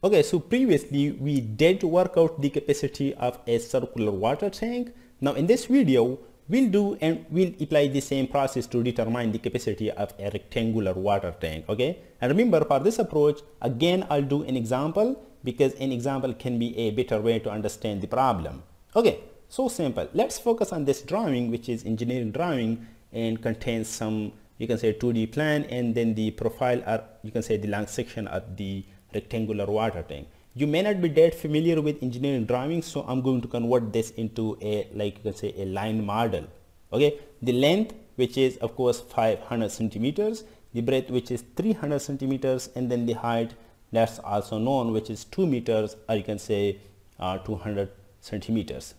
Okay, so previously we did work out the capacity of a circular water tank. Now in this video, we'll do and we'll apply the same process to determine the capacity of a rectangular water tank, okay? And remember for this approach, again, I'll do an example because an example can be a better way to understand the problem. Okay, so simple. Let's focus on this drawing, which is engineering drawing and contains some, you can say 2D plan and then the profile or you can say the long section of the rectangular water tank. You may not be that familiar with engineering drawing so i'm going to convert this into a like you can say a line model. Okay? The length which is of course 500 centimeters. The breadth which is 300 centimeters. And then the height that's also known which is 2 meters or you can say uh, 200 centimeters.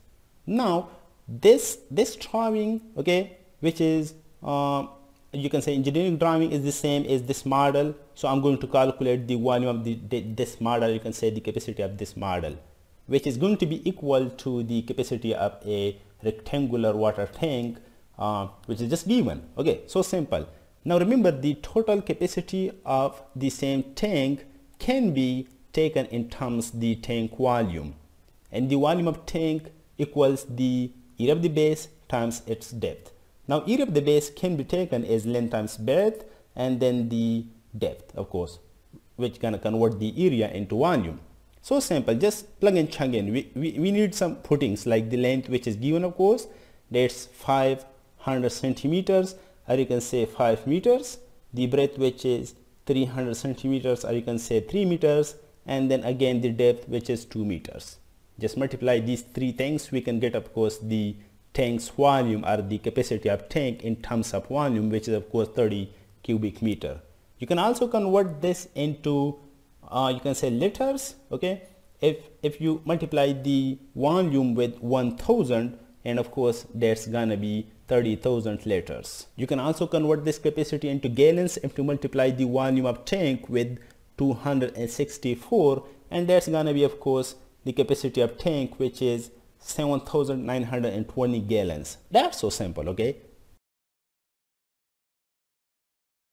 Now this this drawing okay which is uh, you can say engineering drawing is the same as this model. So i'm going to calculate the volume of the, the, this model. You can say the capacity of this model which is going to be equal to the capacity of a rectangular water tank uh, which is just given okay so simple. Now remember the total capacity of the same tank can be taken in terms the tank volume. And the volume of tank equals the area of the base times its depth now area of the base can be taken as length times breadth and then the depth of course which can convert the area into volume. So simple just plug and chug in. We, we, we need some footings like the length which is given of course that's 500 centimeters or you can say 5 meters the breadth which is 300 centimeters or you can say 3 meters and then again the depth which is 2 meters just multiply these three things we can get of course the tank's volume or the capacity of tank in terms of volume which is of course 30 cubic meter. You can also convert this into uh, you can say liters okay if if you multiply the volume with 1000 and of course that's gonna be 30,000 liters. You can also convert this capacity into gallons if you multiply the volume of tank with 264 and that's gonna be of course the capacity of tank which is 7,920 gallons. That's so simple, okay?